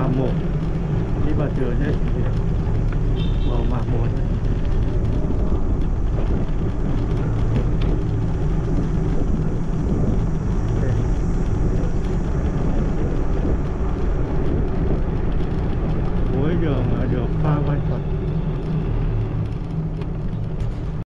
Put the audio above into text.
mà một. Đi vào trường hết màu mà một cuối đường là